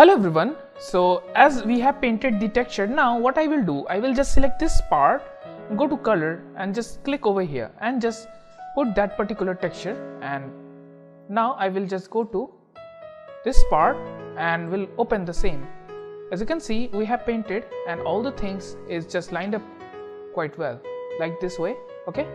Hello everyone. So as we have painted the texture, now what I will do, I will just select this part, go to color and just click over here and just put that particular texture and now I will just go to this part and will open the same. As you can see, we have painted and all the things is just lined up quite well like this way. Okay.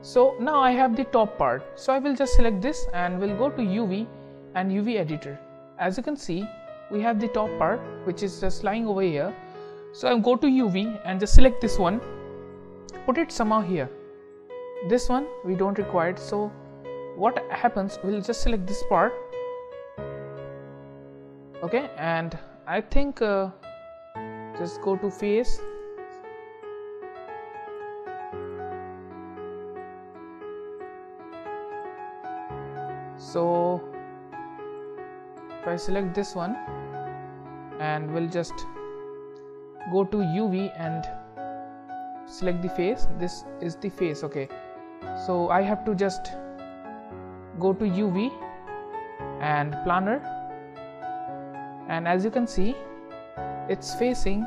So now I have the top part. So I will just select this and will go to UV and UV editor. As you can see, we have the top part which is just lying over here. So I will go to UV and just select this one. Put it somehow here. This one we don't require it so what happens we'll just select this part. Okay and I think uh, just go to face. So if I select this one and we'll just go to UV and select the face. This is the face okay. So I have to just go to UV and planar and as you can see it's facing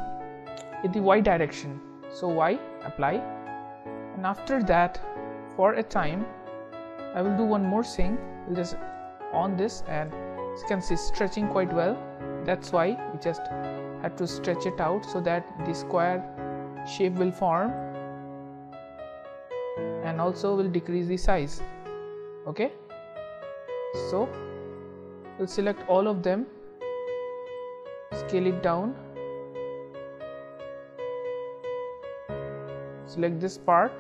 in the y direction. So y apply. And after that for a time I will do one more thing. We'll just on this and you can see stretching quite well. That's why we just had to stretch it out so that the square shape will form and also will decrease the size. Okay? So we'll select all of them scale it down select this part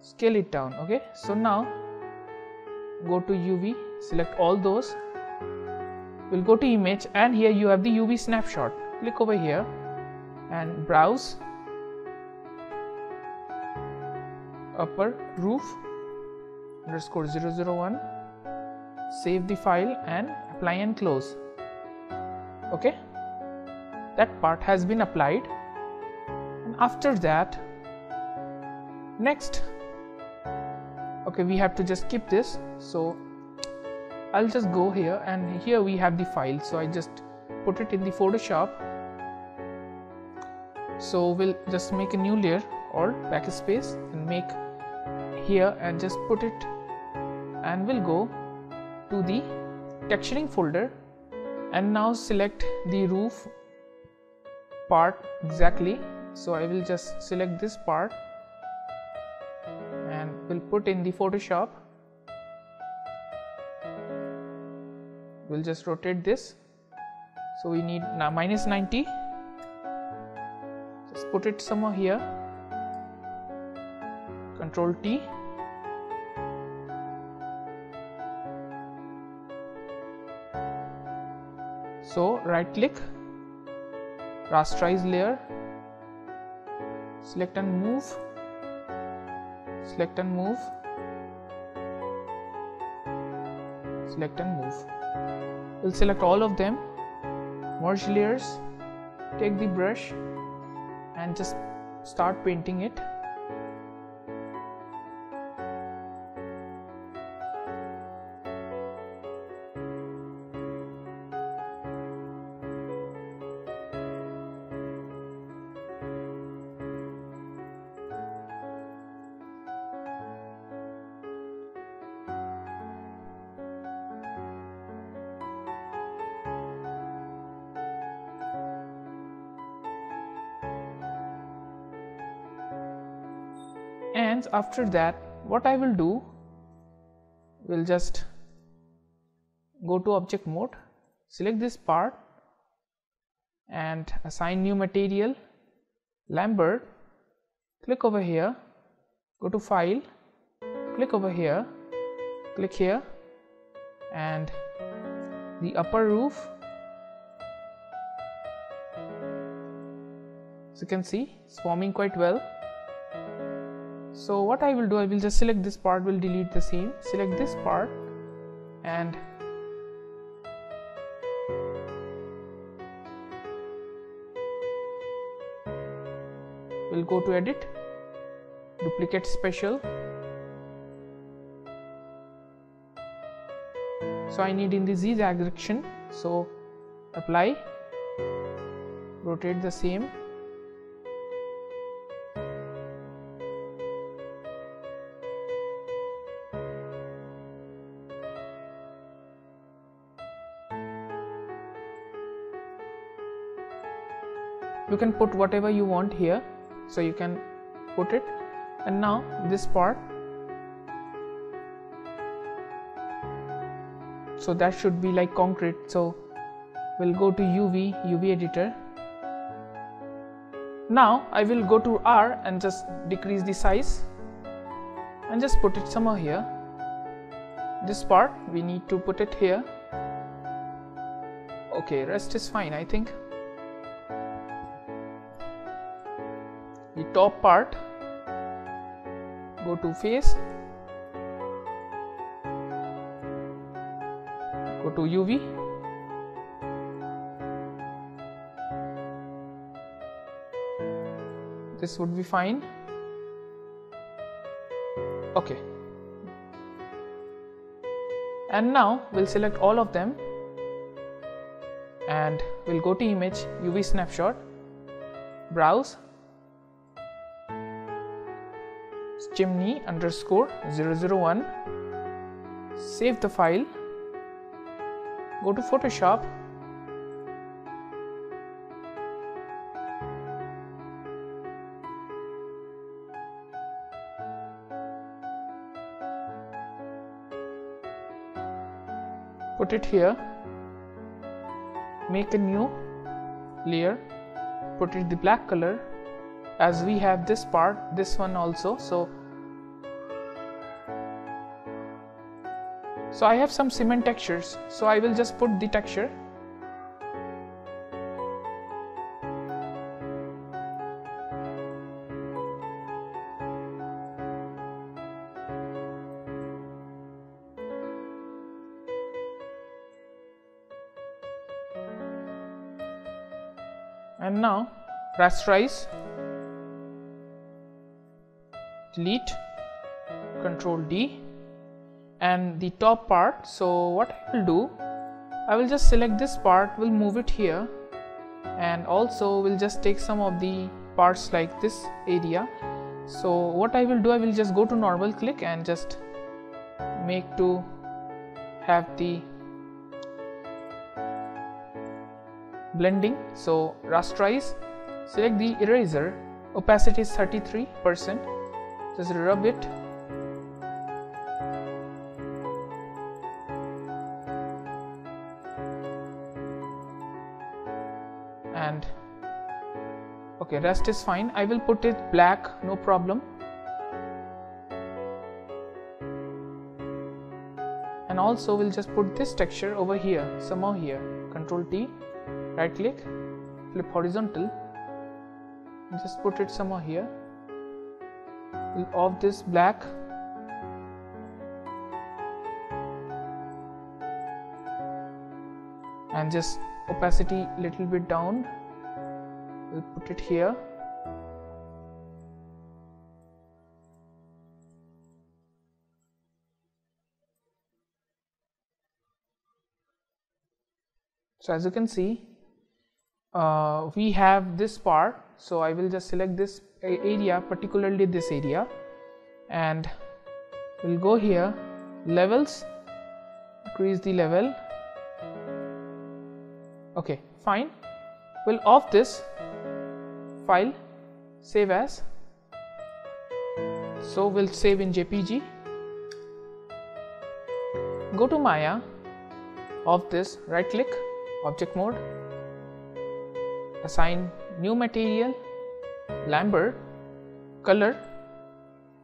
scale it down. Okay? So now go to UV select all those we'll go to image and here you have the UV snapshot. Click over here and browse. Upper roof underscore 001 save the file and apply and close. Okay? That part has been applied. And after that next. Okay we have to just keep this. So I'll just go here and here we have the file. So I just put it in the Photoshop. So we'll just make a new layer or backspace and make here and just put it and we'll go to the texturing folder. And now select the roof part exactly. So I will just select this part and we'll put in the Photoshop we'll just rotate this. So we need now minus 90 just put it somewhere here. Control T. So right click rasterize layer select and move select and move select and move we'll select all of them merge layers take the brush and just start painting it and after that what I will do? Will just go to object mode select this part and assign new material. Lambert click over here go to file click over here click here and the upper roof. As you can see it's forming quite well so what I will do I will just select this part will delete the same. Select this part and we'll go to edit duplicate special. So I need in the zigzag direction. So apply rotate the same you can put whatever you want here. So you can put it. And now this part. So that should be like concrete. So we'll go to UV UV editor. Now I will go to R and just decrease the size and just put it somewhere here. This part we need to put it here. Okay rest is fine I think top part go to face go to UV this would be fine. Okay. And now we'll select all of them and we'll go to image UV snapshot browse chimney underscore 001 save the file. Go to photoshop. Put it here. Make a new layer. Put it the black color. As we have this part this one also. So so I have some cement textures. So I will just put the texture. And now rasterize delete. Control D and the top part. So what I will do I will just select this part we'll move it here. And also we'll just take some of the parts like this area. So what I will do I will just go to normal click and just make to have the blending. So rasterize select the eraser. Opacity is 33 percent. Just rub it okay rest is fine. I will put it black no problem. And also we'll just put this texture over here somehow here. Control T right click flip horizontal. And just put it somewhere here. We'll off this black. And just opacity little bit down we'll put it here. So as you can see uh, we have this part. So I will just select this area particularly this area and we'll go here. Levels. Increase the level. Okay fine. We'll off this file save as. So we'll save in jpg go to maya of this right click object mode. Assign new material lambert color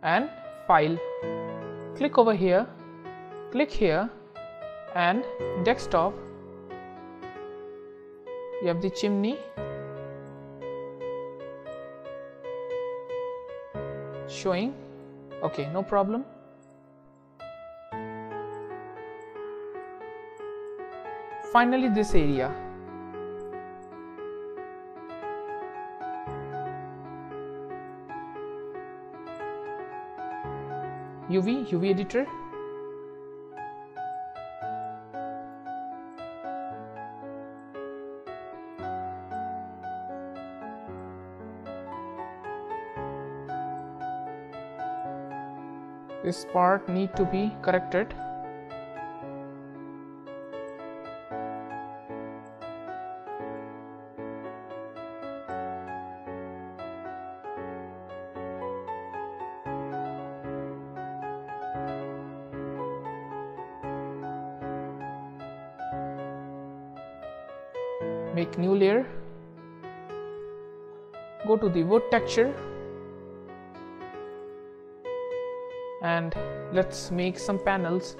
and file. Click over here click here and desktop. You have the chimney showing. Okay no problem. Finally this area. UV UV editor this part need to be corrected. Make new layer. Go to the wood texture let's make some panels.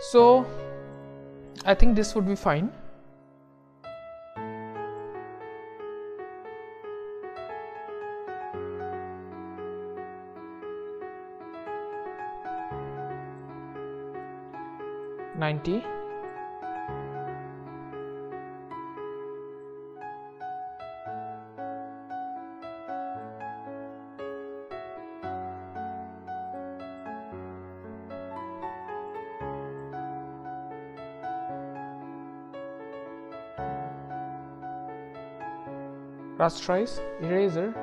So I think this would be fine. Ninety rasterize eraser.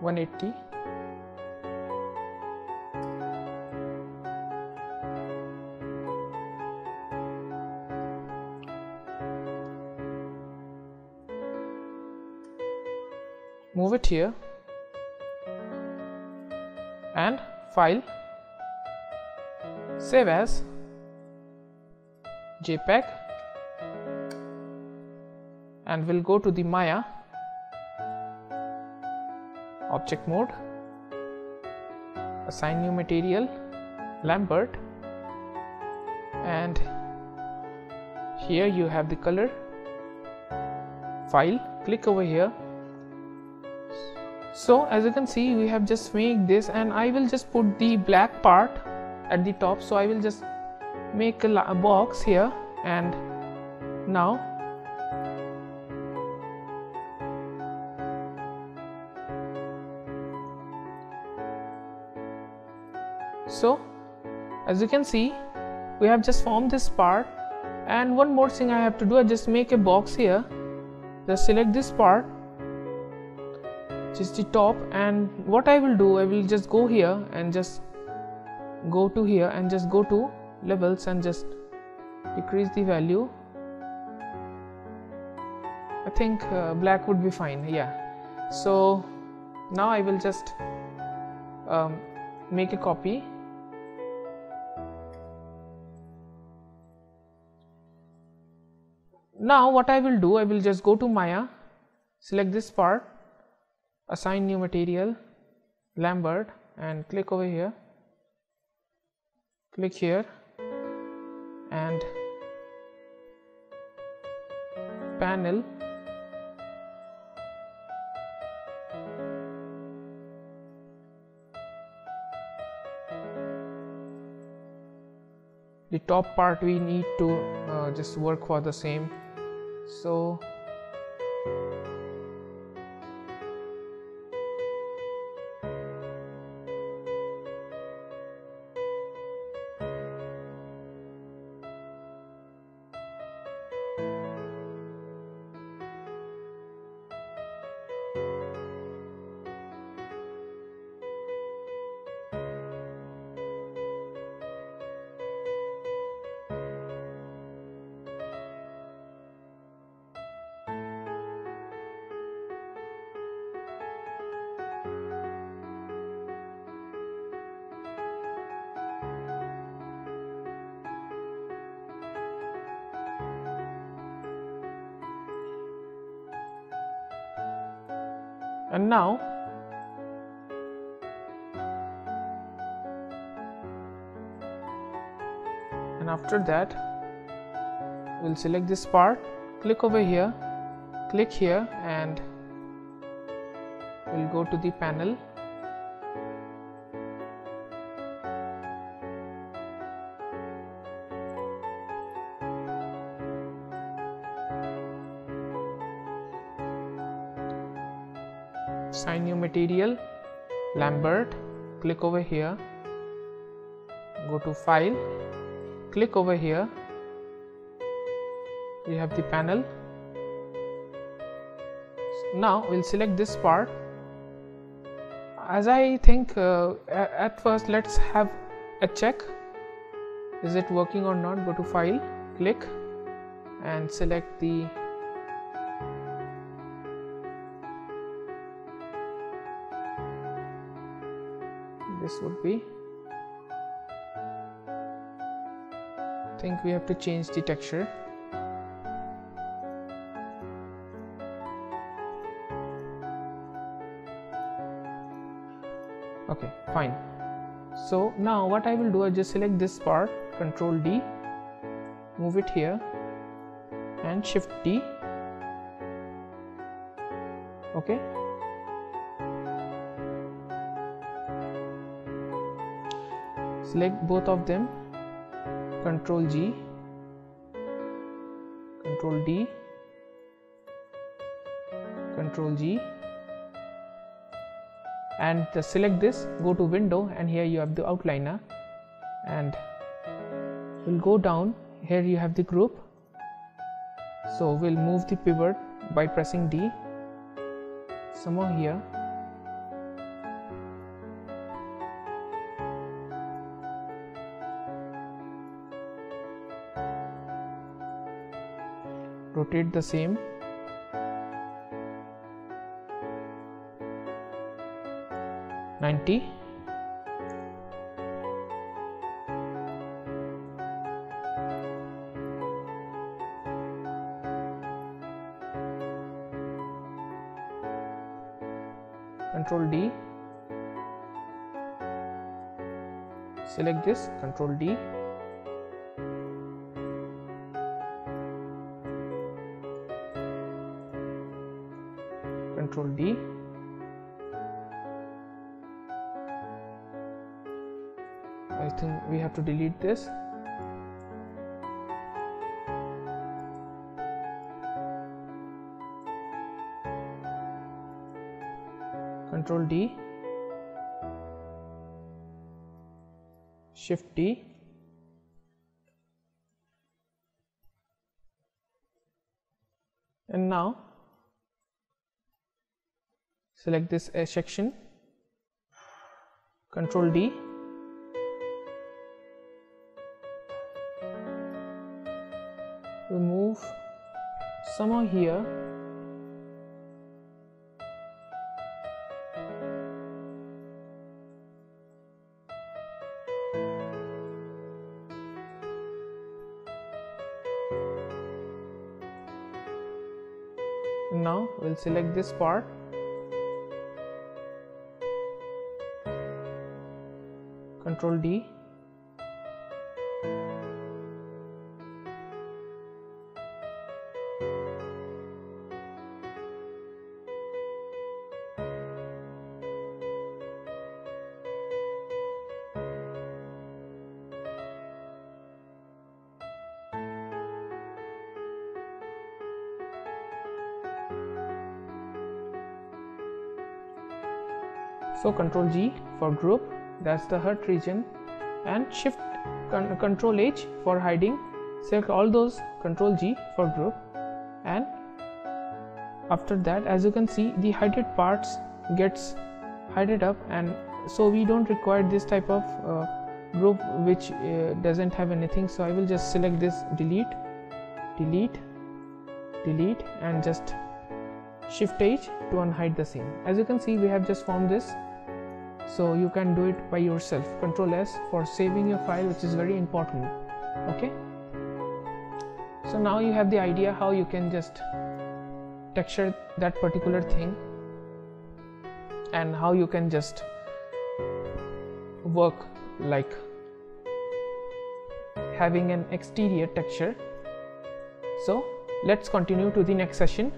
one eighty. Move it here. And file. Save as. JPEG and we'll go to the Maya object mode. Assign new material Lambert. And here you have the color file. Click over here. So as you can see we have just made this and I will just put the black part at the top. So I will just make a, box here. And now so as you can see we have just formed this part. And one more thing I have to do I just make a box here. Just select this part just the top. And what I will do I will just go here and just go to here and just go to levels and just decrease the value. I think uh, black would be fine yeah. So now I will just um, make a copy now what I will do I will just go to Maya select this part assign new material Lambert and click over here. Click here and panel. The top part we need to uh, just work for the same so and now and after that we'll select this part click over here click here and we'll go to the panel Lambert click over here. Go to file click over here. We have the panel. Now we'll select this part. As I think uh, at first let's have a check. Is it working or not? Go to file click and select the this would be. Think we have to change the texture. Okay fine. So now what I will do I just select this part control D move it here and shift D. Okay select both of them. Control G. Control D. Control G. And select this go to window and here you have the outliner. And we'll go down. Here you have the group. So we'll move the pivot by pressing D. Somewhere here rotate the same. Ninety. Control D. Select this control D control D I think we have to delete this. Control D shift D select this A section. Control D. Remove. Somewhere here. Now we'll select this part control D. So control G for group that's the hurt region. And shift con control H for hiding. Select all those control G for group. And after that as you can see the hided parts gets hided up. And so we don't require this type of uh, group which uh, doesn't have anything. So I will just select this delete delete delete and just shift H to unhide the same. As you can see we have just formed this so you can do it by yourself. Control s for saving your file which is very important. Okay? So now you have the idea how you can just texture that particular thing and how you can just work like having an exterior texture. So let's continue to the next session